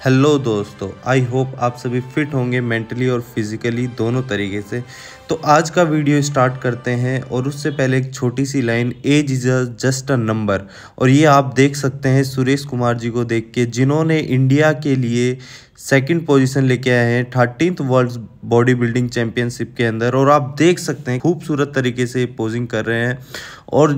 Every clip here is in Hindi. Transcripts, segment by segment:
हेलो दोस्तों आई होप आप सभी फिट होंगे मेंटली और फिजिकली दोनों तरीके से। तो आज का वीडियो स्टार्ट करते हैं और उससे पहले एक छोटी सी line age is a just a number और ये आप देख सकते हैं सुरेश कुमार जी को देख के, जिन्होंने इंडिया के लिए सेकंड पोजीशन लेके आए हैं thirteenth world body building championship के अंदर। और आप देख सकते हैं, खूबसूरत तरीके से पोजिंग कर रहे हैं। और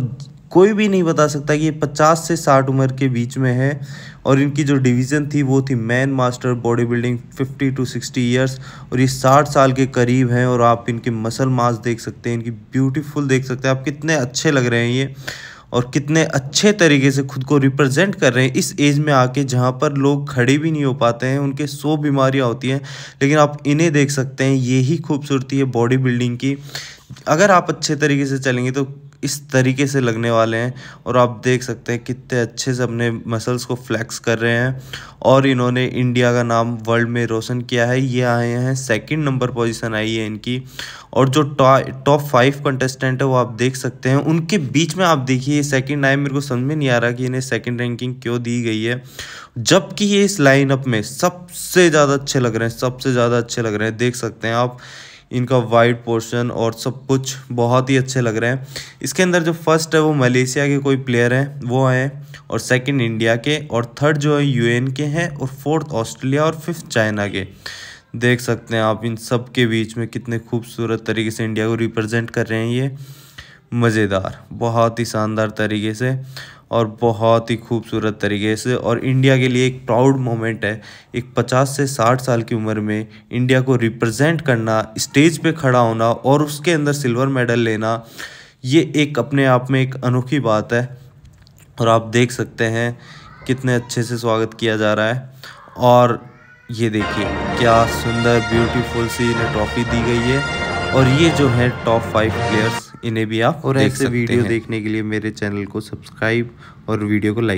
कोई भी नहीं बता सकता कि ये पचास से साठ उम्र के बीच में है और इनकी जो डिवीज़न थी वो थी man, master body building fifty to sixty years और ये साठ साल के करीब हैं और आप इनके मसल मास देख सकते हैं, इनकी ब्यूटीफुल देख सकते हैं। आप कितने अच्छे लग रहे हैं ये और कितने अच्छे तरीके से खुद को रिप्रेजेंट कर रहे हैं इस एज में आके जहाँ पर लोग खड़े भी नहीं हो पाते हैं, उनके सौ बीमारियाँ होती हैं, लेकिन आप इन्हें देख सकते हैं यही खूबसूरती है बॉडी बिल्डिंग की। अगर आप अच्छे तरीके से चलेंगे तो इस तरीके से लगने वाले हैं और आप देख सकते हैं कितने अच्छे से अपने मसल्स को फ्लैक्स कर रहे हैं और इन्होंने इंडिया का नाम वर्ल्ड में रोशन किया है। ये आए हैं सेकंड नंबर पोजीशन आई है इनकी और जो टॉप फाइव कंटेस्टेंट है वो आप देख सकते हैं। उनके बीच में आप देखिए सेकंड आए, मेरे को समझ में नहीं आ रहा कि इन्हें सेकंड रैंकिंग क्यों दी गई है। जबकि ये इस लाइनअप में सबसे ज़्यादा अच्छे लग रहे हैं, सबसे ज़्यादा अच्छे लग रहे हैं। देख सकते हैं आप इनका वाइट पोर्शन और सब कुछ बहुत ही अच्छे लग रहे हैं। इसके अंदर जो फ़र्स्ट है वो मलेशिया के कोई प्लेयर हैं, वो हैं और सेकंड इंडिया के और थर्ड जो है यूएन के हैं और फोर्थ ऑस्ट्रेलिया और फिफ्थ चाइना के। देख सकते हैं आप इन सब के बीच में कितने खूबसूरत तरीके से इंडिया को रिप्रेजेंट कर रहे हैं ये। मज़ेदार, बहुत ही शानदार तरीके से। और बहुत ही खूबसूरत तरीके से, और इंडिया के लिए एक प्राउड मोमेंट है। एक पचास से साठ साल की उम्र में इंडिया को रिप्रेजेंट करना, स्टेज पे खड़ा होना और उसके अंदर सिल्वर मेडल लेना, ये एक अपने आप में एक अनोखी बात है। और आप देख सकते हैं कितने अच्छे से स्वागत किया जा रहा है। और ये देखिए, क्या सुंदर, ब्यूटीफुल सी इन्हें ट्रॉफी दी गई है। और ये जो है टॉप फाइव प्लेयर्स। इन्हें भी आप और ऐसे वीडियो देखने के लिए मेरे चैनल को सब्सक्राइब और वीडियो को लाइक